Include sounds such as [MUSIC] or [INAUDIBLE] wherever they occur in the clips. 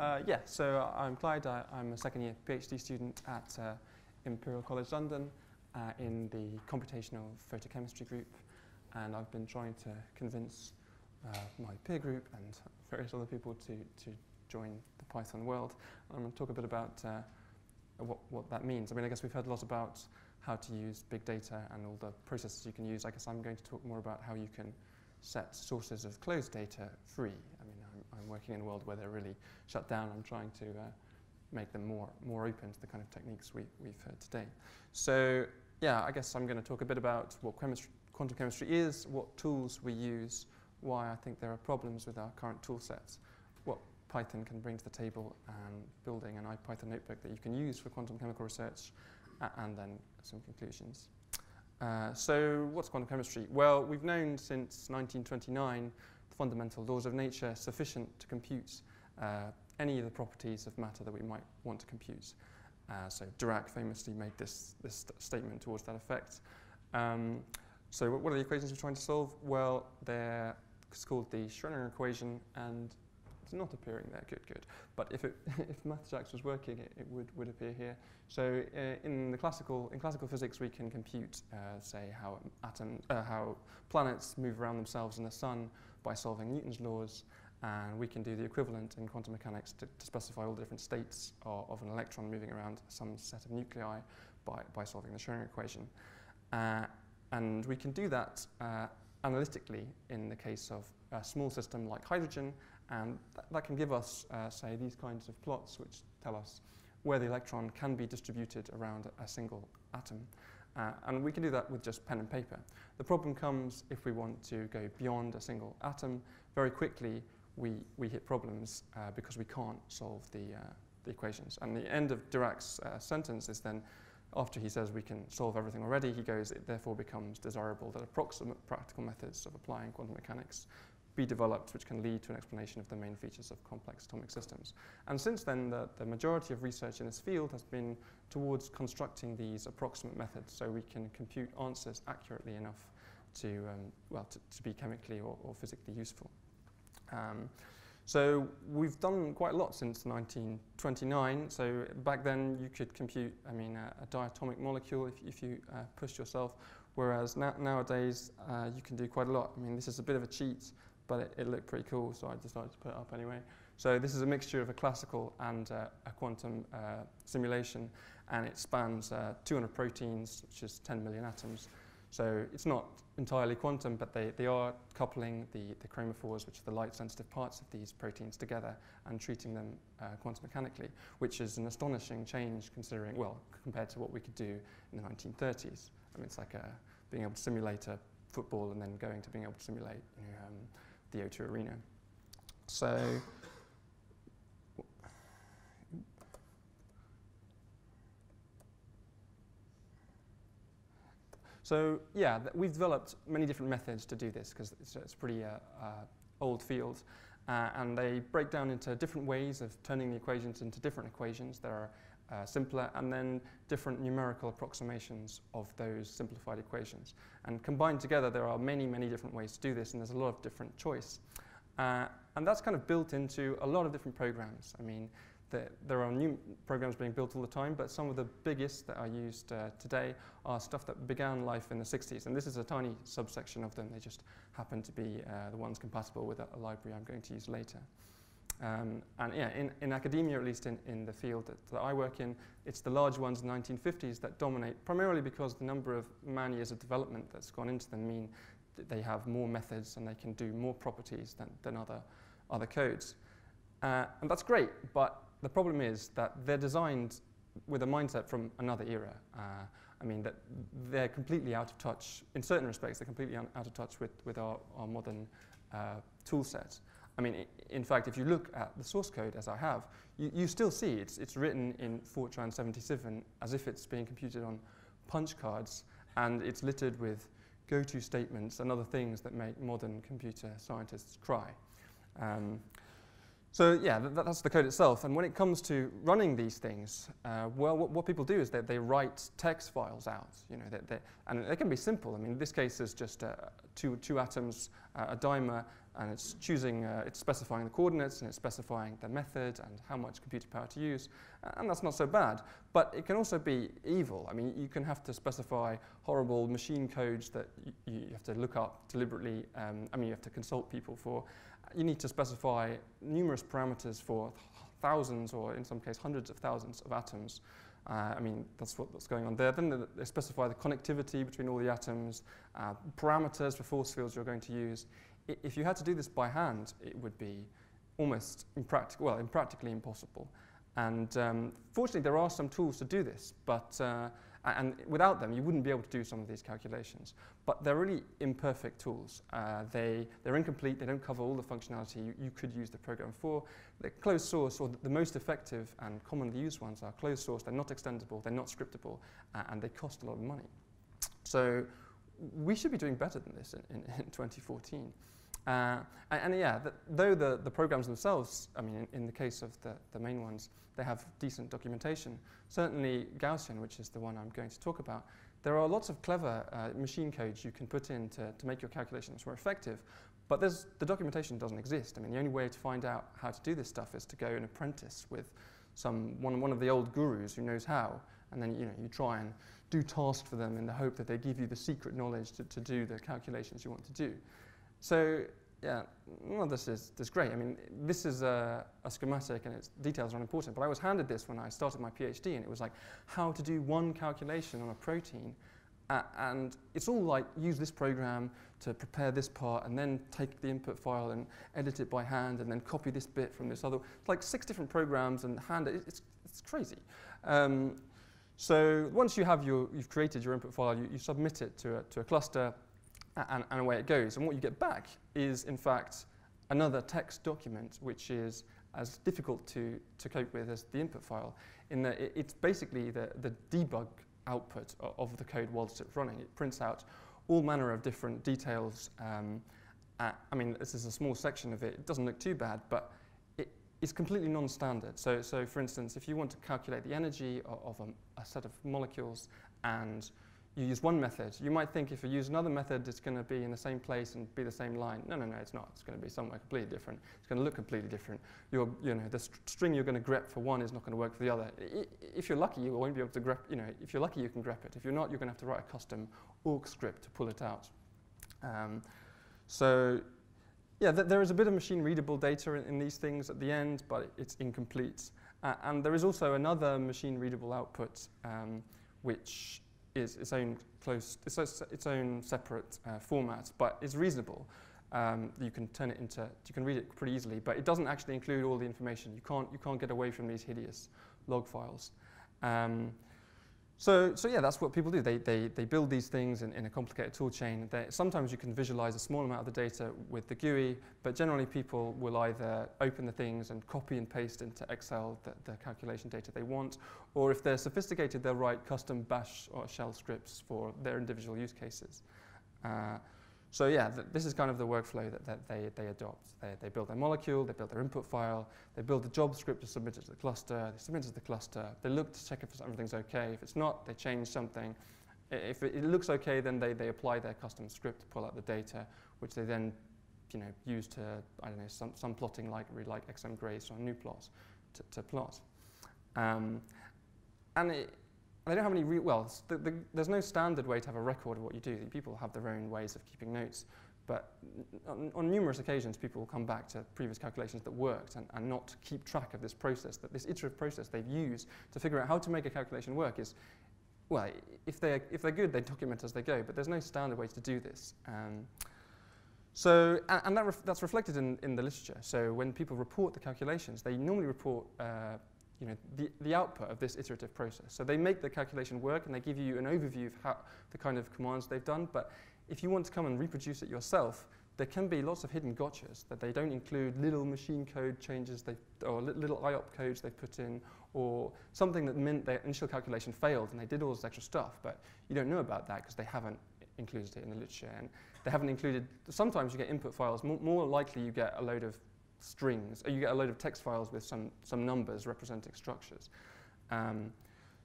Uh, yeah, so I'm Clyde. I, am a second year PhD student at uh, Imperial College London uh, in the computational photochemistry group, and I've been trying to convince uh, my peer group and various other people to, to join the Python world. I'm going to talk a bit about uh, what, what that means. I mean, I guess we've heard a lot about how to use big data and all the processes you can use. I guess I'm going to talk more about how you can set sources of closed data free. I'm, working in a world where they're really shut down. I'm trying to uh, make them more, more open to the kind of techniques we, we've heard today. So yeah, I guess I'm going to talk a bit about what chemistry, quantum chemistry is, what tools we use, why I think there are problems with our current tool sets, what Python can bring to the table, and building an IPython notebook that you can use for quantum chemical research, and then some conclusions. Uh, so what's quantum chemistry? Well, we've known since 1929 the fundamental laws of nature sufficient to compute uh, any of the properties of matter that we might want to compute. Uh, so Dirac famously made this, this st statement towards that effect. Um, so what are the equations we're trying to solve? Well, they're called the Schrödinger equation, and it's not appearing there. Good, good. But if it, [LAUGHS] if MathJax was working, it, it, would, would appear here. So uh, in the classical in classical physics, we can compute, uh, say, how atoms, uh, how planets move around themselves in the sun by solving Newton's laws, and we can do the equivalent in quantum mechanics to, to specify all the different states of, of, an electron moving around some set of nuclei by, by solving the Schrödinger equation. Uh, and we can do that uh, analytically in the case of a small system like hydrogen, and th that can give us, uh, say, these kinds of plots which tell us where the electron can be distributed around a single atom. Uh, and we can do that with just pen and paper. The problem comes if we want to go beyond a single atom. Very quickly, we, we hit problems uh, because we can't solve the, uh, the equations. And the end of Dirac's uh, sentence is then, after he says we can solve everything already, he goes, it therefore becomes desirable that approximate practical methods of applying quantum mechanics be developed which can lead to an explanation of the main features of complex atomic systems. And since then, the, the majority of research in this field has been towards constructing these approximate methods so we can compute answers accurately enough to, um, well, to, to, be chemically or, or physically useful. Um, so we've done quite a lot since 1929. So back then you could compute, I mean, a, a diatomic molecule if, if you uh, pushed yourself, whereas na nowadays uh, you can do quite a lot. I mean, this is a bit of a cheat, but it, it, looked pretty cool, so I decided to put it up anyway. So this is a mixture of a classical and uh, a quantum uh, simulation, and it spans uh, 200 proteins, which is 10 million atoms. So it's not entirely quantum, but they, they are coupling the, the chromophores, which are the light-sensitive parts of these proteins together and treating them uh, quantum mechanically, which is an astonishing change considering, well, compared to what we could do in the 1930s. I mean, it's like a, uh, being able to simulate a football and then going to being able to simulate you know, um, the O2 arena. So So yeah, we've developed many different methods to do this because it's, it's, pretty uh, uh, old field. Uh, and they break down into different ways of turning the equations into different equations that are uh, simpler and then different numerical approximations of those simplified equations. And combined together, there are many, many different ways to do this, and there's a lot of different choice. Uh, and that's kind of built into a lot of different programs. I mean, there are new programs being built all the time, but some of the biggest that are used uh, today are stuff that began life in the 60s. And this is a tiny subsection of them. They just happen to be uh, the ones compatible with a, library I'm going to use later. Um, and yeah, in, in academia, at least in, in the field that, that, I work in, it's the large ones in the 1950s that dominate, primarily because the number of man years of development that's gone into them mean that they have more methods and they can do more properties than, than other, other codes. Uh, and that's great, but the problem is that they're designed with a mindset from another era. Uh, I mean, that they're completely out of touch, in certain respects, they're completely out of touch with, with our, our modern uh, tool set. I mean, in fact, if you look at the source code, as I have, you, you still see it's, it's written in Fortran 77 as if it's being computed on punch cards, and it's littered with go-to statements and other things that make modern computer scientists cry. Um, So yeah, th that's the code itself. And when it comes to running these things, uh, well, what, what, people do is that they write text files out. You know, and they can be simple. I mean, this case, there's just uh, two, two atoms, uh, a dimer, and it's choosing, uh, it's specifying the coordinates, and it's specifying the method and how much computer power to use. And that's not so bad. But it can also be evil. I mean, you can have to specify horrible machine codes that you have to look up deliberately. Um, I mean, you have to consult people for you need to specify numerous parameters for thousands or in some case hundreds of thousands of atoms. Uh, I mean, that's what's going on there. Then they specify the connectivity between all the atoms, uh, parameters for force fields you're going to use. If you had to do this by hand, it would be almost impractical, well, impractically impossible. And um, fortunately, there are some tools to do this, but uh, and without them, you wouldn't be able to do some of these calculations. But they're really imperfect tools. Uh, they, they're incomplete. They don't cover all the functionality you, you could use the program for. They're closed source, or the most effective and commonly used ones are closed source. They're not extendable. They're not scriptable. Uh, and they cost a lot of money. So we should be doing better than this in, in, in [LAUGHS] 2014. Uh, and, and, yeah, the, though the, the programs themselves, I mean, in, in, the case of the, the main ones, they have decent documentation. Certainly Gaussian, which is the one I'm going to talk about, there are lots of clever uh, machine codes you can put in to, to make your calculations more effective, but the documentation doesn't exist. I mean, the only way to find out how to do this stuff is to go and apprentice with some, one, one of the old gurus who knows how, and then you, know, you try and do tasks for them in the hope that they give you the secret knowledge to, to do the calculations you want to do. So yeah, well, this is, this is great. I mean, this is a, a, schematic and its details are unimportant, but I was handed this when I started my PhD and it was like how to do one calculation on a protein. Uh, and it's all like use this program to prepare this part and then take the input file and edit it by hand and then copy this bit from this other. It's like six different programs and hand it. It's, it's crazy. Um, so once you have your, you've created your input file, you, you submit it to a, to a cluster and, and away it goes. And what you get back is, in fact, another text document, which is as difficult to, to cope with as the input file, in that it, it's basically the, the debug output of, the code whilst it's running. It prints out all manner of different details. Um, I mean, this is a small section of it. It doesn't look too bad, but is completely non-standard. So, so, for instance, if you want to calculate the energy of, of a, a set of molecules and you use one method. You might think if you use another method, it's going to be in the same place and be the same line. No, no, no, it's not. It's going to be somewhere completely different. It's going to look completely different. Your, you know, the st string you're going to grep for one is not going to work for the other. I, if you're lucky, you won't be able to grep, you know, if you're lucky, you can grep it. If you're not, you're going to have to write a custom awk script to pull it out. Um, so, yeah, th there is a bit of machine readable data in, in, these things at the end, but it's incomplete. Uh, and there is also another machine readable output, um, which is its own close, its, its own separate uh, format, but it's reasonable. Um, you can turn it into, you can read it pretty easily, but it doesn't actually include all the information. You can't, you can't get away from these hideous log files. Um, so, so yeah, that's what people do. They, they, they build these things in, in a complicated tool chain. They, sometimes you can visualize a small amount of the data with the GUI, but generally people will either open the things and copy and paste into Excel the, the calculation data they want, or if they're sophisticated, they'll write custom bash or shell scripts for their individual use cases. Uh, so yeah, th this is kind of the workflow that, that they, they adopt. They, they build their molecule, they build their input file, they build the job script to submit it to the cluster, they submit it to the cluster, they look to check if everything's okay. If it's not, they change something. If it, looks okay, then they, they apply their custom script to pull out the data, which they then you know, use to, I don't know, some, some plotting library like XMGrace or Gnuplots to, to plot. Um, and it, they don't have any real, well, the, the, there's no standard way to have a record of what you do. People have their own ways of keeping notes. But on, on numerous occasions, people will come back to previous calculations that worked and, and not keep track of this process, that this iterative process they've used to figure out how to make a calculation work is, well, if they're, if they're good, they document as they go, but there's no standard way to do this. Um, so, and, and that ref that's reflected in, in the literature. So when people report the calculations, they normally report uh, you know, the, the output of this iterative process. So they make the calculation work and they give you an overview of how, the kind of commands they've done. But if you want to come and reproduce it yourself, there can be lots of hidden gotchas that they don't include little machine code changes they, or li little IOP codes they've put in or something that meant their initial calculation failed and they did all this extra stuff, but you don't know about that because they haven't included it in the literature. And they haven't included, sometimes you get input files, more, more likely you get a load of strings. You get a load of text files with some, some numbers representing structures. Um,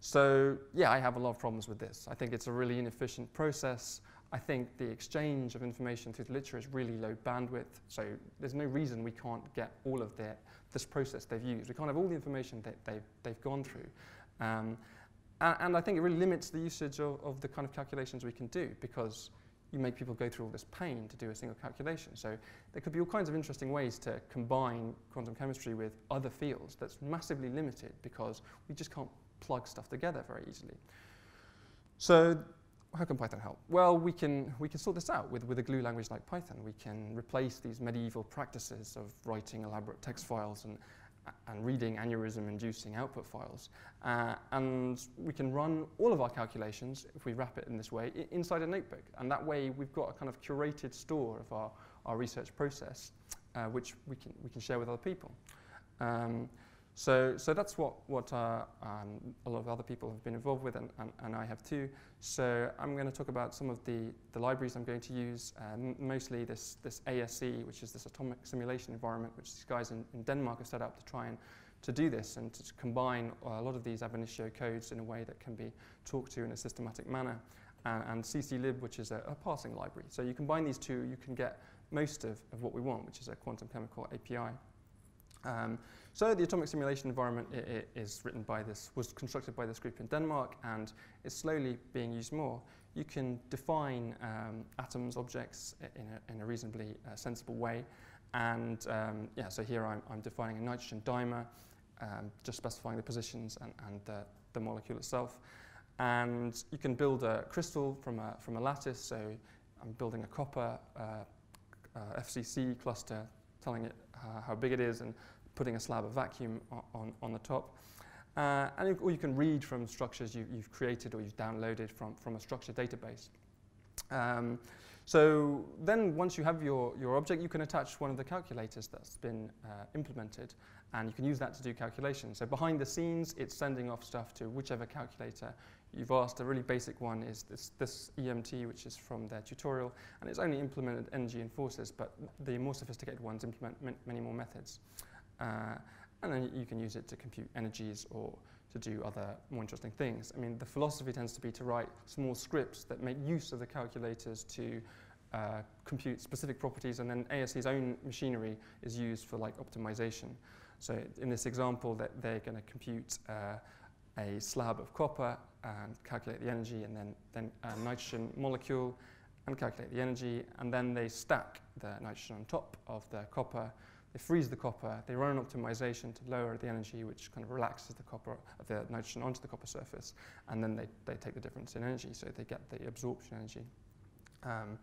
so yeah, I have a lot of problems with this. I think it's a really inefficient process. I think the exchange of information through the literature is really low bandwidth. So there's no reason we can't get all of their, this process they've used. We can't have all the information that they've, they've gone through. Um, and, and, I think it really limits the usage of, of the kind of calculations we can do because you make people go through all this pain to do a single calculation. So there could be all kinds of interesting ways to combine quantum chemistry with other fields that's massively limited because we just can't plug stuff together very easily. So how can Python help? Well, we can, we can sort this out with, with a glue language like Python. We can replace these medieval practices of writing elaborate text files and, and reading aneurysm-inducing output files. Uh, and we can run all of our calculations, if we wrap it in this way, inside a notebook. And that way we've got a kind of curated store of our, our research process, uh, which we can, we can share with other people. Um, so, so that's what, what uh, um, a lot of other people have been involved with, and, and, and I have too. So I'm going to talk about some of the, the libraries I'm going to use, uh, mostly this, this ASE, which is this atomic simulation environment, which these guys in, in Denmark have set up to try and to do this and to combine a lot of these ab initio codes in a way that can be talked to in a systematic manner. Uh, and CClib, which is a, a, parsing library. So you combine these two, you can get most of, of what we want, which is a quantum chemical API. Um, so the atomic simulation environment is written by this, was constructed by this group in Denmark and is slowly being used more. You can define um, atoms, objects in a, in a reasonably uh, sensible way. And um, yeah, so here I'm, I'm, defining a nitrogen dimer, um, just specifying the positions and, and the molecule itself. And you can build a crystal from a, from a lattice. So I'm building a copper uh, uh FCC cluster, telling it uh, how big it is and putting a slab of vacuum on, on, the top. Uh, and you, or you can read from structures you, have created or you've downloaded from, from a structure database. Um, so then once you have your, your object, you can attach one of the calculators that's been uh, implemented and you can use that to do calculations. So behind the scenes, it's sending off stuff to whichever calculator you've asked. A really basic one is this, this EMT, which is from their tutorial, and it's only implemented energy and forces, but the more sophisticated ones implement many more methods. Uh, and then you can use it to compute energies or to do other more interesting things. I mean, the philosophy tends to be to write small scripts that make use of the calculators to uh, compute specific properties, and then ASE's own machinery is used for like optimization. So in this example, that they're going to compute uh, a slab of copper and calculate the energy, and then then a nitrogen molecule and calculate the energy, and then they stack the nitrogen on top of the copper they freeze the copper, they run an optimization to lower the energy, which kind of relaxes the copper, the nitrogen onto the copper surface, and then they, they take the difference in energy, so they get the absorption energy. Um,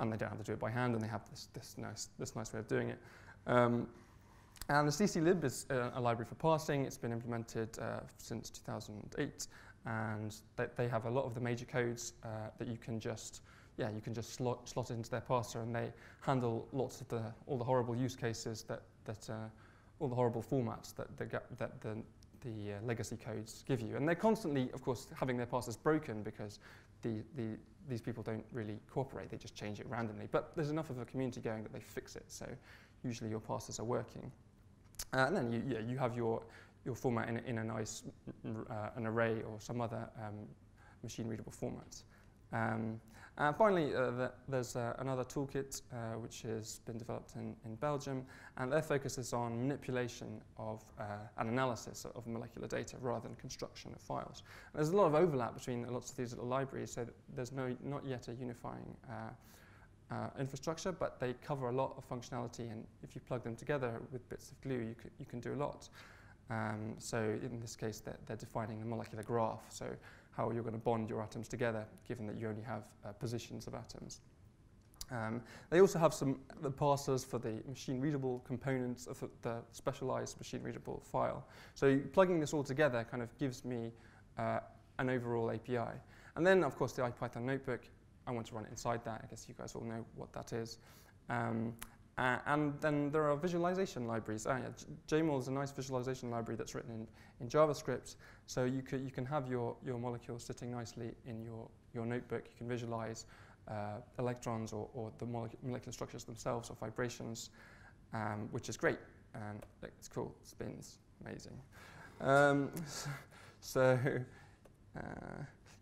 and they don't have to do it by hand, and they have this, this, nice, this nice way of doing it. Um, and the CClib is a, a, library for parsing. It's been implemented uh, since 2008, and they, they, have a lot of the major codes uh, that you can just yeah, you can just slot, slot it into their parser and they handle lots of the, all the horrible use cases that, that uh, all the horrible formats that the, that the, the uh, legacy codes give you. And they're constantly, of course, having their parsers broken because the, the, these people don't really cooperate. They just change it randomly. But there's enough of a community going that they fix it. So usually your parsers are working. Uh, and then you, yeah, you have your, your format in, in a nice uh, an array or some other um, machine readable format. Um, and finally, uh, the, there's uh, another toolkit uh, which has been developed in, in Belgium, and their focus is on manipulation of an analysis of molecular data rather than construction of files. And there's a lot of overlap between lots of these little libraries, so there's no, not yet a unifying uh, infrastructure, but they cover a lot of functionality, and if you plug them together with bits of glue, you, you can do a lot. Um, so in this case, they're, they're defining the molecular graph. So how you're going to bond your atoms together, given that you only have uh, positions of atoms. Um, they also have some the parsers for the machine readable components of the specialized machine readable file. So plugging this all together kind of gives me uh, an overall API. And then, of course, the IPython notebook, I want to run it inside that. I guess you guys all know what that is. Um, uh, and then there are visualization libraries. Ah, yeah, JMOL is a nice visualization library that's written in, in JavaScript. So you, you can have your, your molecule sitting nicely in your, your notebook. You can visualize uh, electrons or, or the molecular structures themselves or vibrations. um, which is great. It's cool, spins, amazing. Um, [LAUGHS] so, uh,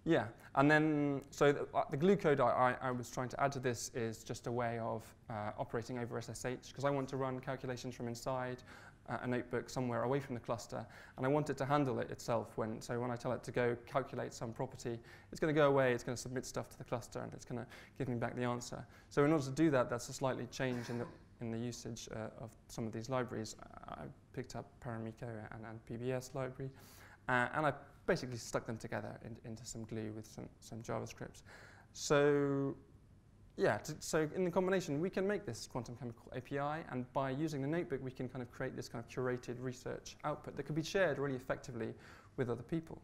yeah, and then, so the, uh, the glue code I, I, I, was trying to add to this is just a way of uh, operating over SSH, because I want to run calculations from inside uh, a notebook somewhere away from the cluster, and I want it to handle it itself. When, so when I tell it to go calculate some property, it's going to go away, it's going to submit stuff to the cluster, and it's going to give me back the answer. So in order to do that, that's a slightly change in the, in the usage uh, of some of these libraries. I picked up Paramiko and, and PBS library, uh, and I basically stuck them together in, into some glue with some, some JavaScript. So yeah, so in the combination, we can make this quantum chemical API, and by using the notebook, we can kind of create this kind of curated research output that could be shared really effectively with other people.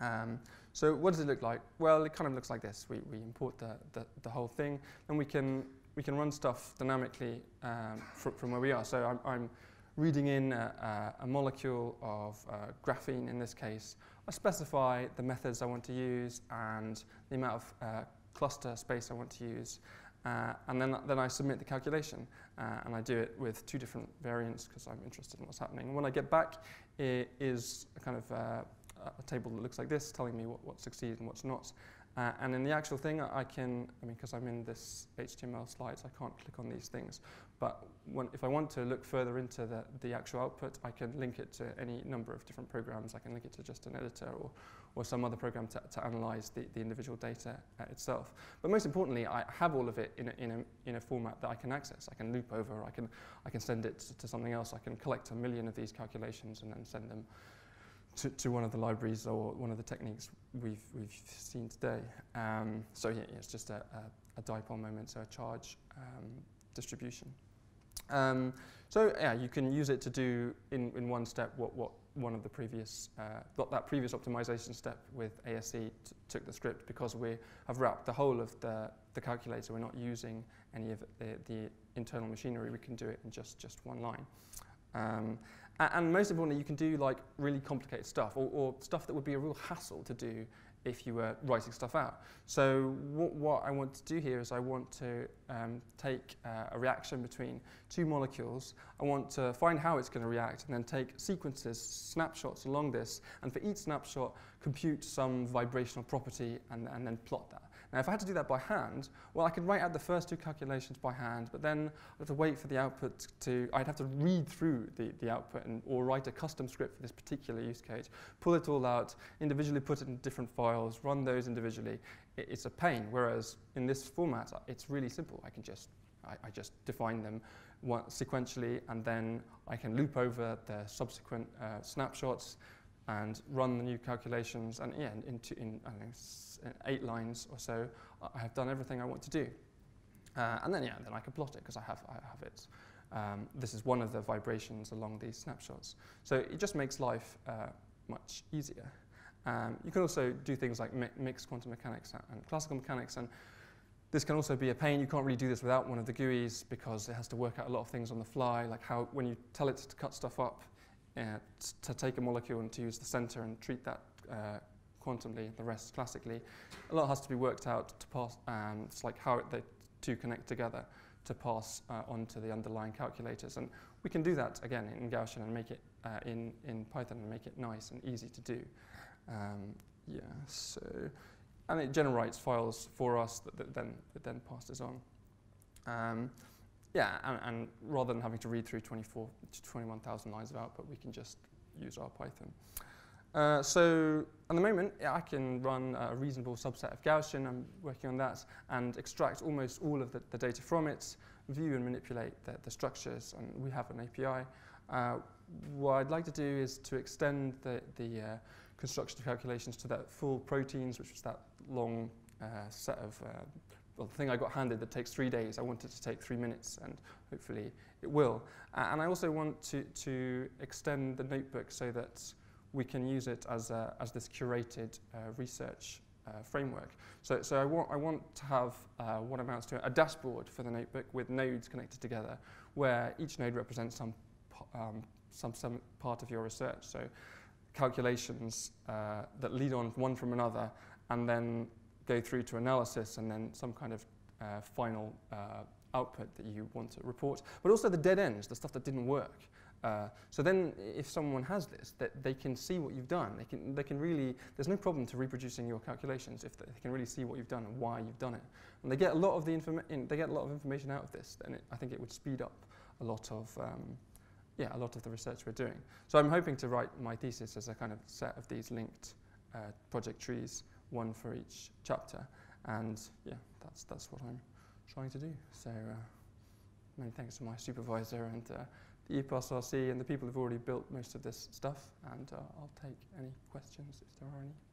Um, so what does it look like? Well, it kind of looks like this. We, we import the, the, the whole thing, and we can, we can run stuff dynamically um, fr from where we are. So I'm, I'm reading in a, a, molecule of uh, graphene in this case. I specify the methods I want to use and the amount of uh, cluster space I want to use. Uh, and then, then I submit the calculation uh, and I do it with two different variants because I'm interested in what's happening. And when I get back, it is a kind of uh, a table that looks like this, telling me what, what and what's not. Uh, and in the actual thing, I can, I mean, because I'm in this HTML slides, I can't click on these things. But when, if I want to look further into the, the actual output, I can link it to any number of different programs. I can link it to just an editor or, or some other program to, to analyze the, the individual data uh, itself. But most importantly, I have all of it in a, in, a, in a format that I can access. I can loop over, I can, I can send it to, to something else. I can collect a million of these calculations and then send them to, to one of the libraries or one of the techniques we've, we've seen today. Um, so yeah, it's just a, a, a, dipole moment, so a charge um, distribution. Um, so yeah, you can use it to do in, in one step what, what one of the previous, uh, that previous optimization step with ASE took the script because we have wrapped the whole of the, the calculator. We're not using any of the, the internal machinery. We can do it in just, just one line. Um, and most importantly, you can do like really complicated stuff or, or, stuff that would be a real hassle to do if you were writing stuff out. So what, what I want to do here is I want to um, take uh, a reaction between two molecules. I want to find how it's going to react and then take sequences, snapshots along this, and for each snapshot, compute some vibrational property and, and then plot that. Now, if I had to do that by hand, well, I could write out the first two calculations by hand, but then I'd have to wait for the output to, I'd have to read through the, the output and, or write a custom script for this particular use case, pull it all out, individually put it in different files, run those individually. It, it's a pain, whereas in this format, it's really simple. I can just, I, I just define them sequentially, and then I can loop over the subsequent uh, snapshots, and run the new calculations. And yeah, in, in, in know, eight lines or so, I have done everything I want to do. Uh, and then yeah, then I can plot it because I have, I have it. Um, this is one of the vibrations along these snapshots. So it just makes life uh, much easier. Um, you can also do things like mi mix quantum mechanics and classical mechanics, and this can also be a pain. You can't really do this without one of the GUIs because it has to work out a lot of things on the fly, like how when you tell it to cut stuff up, uh, to take a molecule and to use the center and treat that uh, quantumly, the rest classically. A lot has to be worked out to pass, um, it's like how the two connect together to pass uh, onto the underlying calculators. And we can do that again in Gaussian and make it uh, in, in Python and make it nice and easy to do. Um, yeah, so, and it generates files for us that, that then, that then passes on. Um, yeah, and, and, rather than having to read through 24 to 21,000 lines of output, we can just use our Python. Uh, so at the moment, yeah, I can run a reasonable subset of Gaussian. I'm working on that and extract almost all of the, the data from it, view and manipulate the, the, structures, and we have an API. Uh, what I'd like to do is to extend the, the uh, construction calculations to that full proteins, which was that long uh, set of uh, the thing I got handed that takes three days, I want it to take three minutes, and hopefully it will. Uh, and I also want to, to extend the notebook so that we can use it as, a, as this curated uh, research uh, framework. So, so I, want, I want to have uh, what amounts to a dashboard for the notebook with nodes connected together, where each node represents some, um, some, some part of your research. So calculations uh, that lead on one from another, and then go through to analysis, and then some kind of uh, final uh, output that you want to report, but also the dead ends, the stuff that didn't work. Uh, so then if someone has this, that they can see what you've done. They can, they can really, there's no problem to reproducing your calculations if they, can really see what you've done and why you've done it. And they get a lot of the informa- they get a lot of information out of this, and it, I think it would speed up a lot of um, yeah, a lot of the research we're doing. So I'm hoping to write my thesis as a kind of set of these linked uh, project trees, one for each chapter. And yeah, that's, that's what I'm trying to do. So uh, many thanks to my supervisor and uh, the EPSRC and the people who've already built most of this stuff. And uh, I'll take any questions if there are any.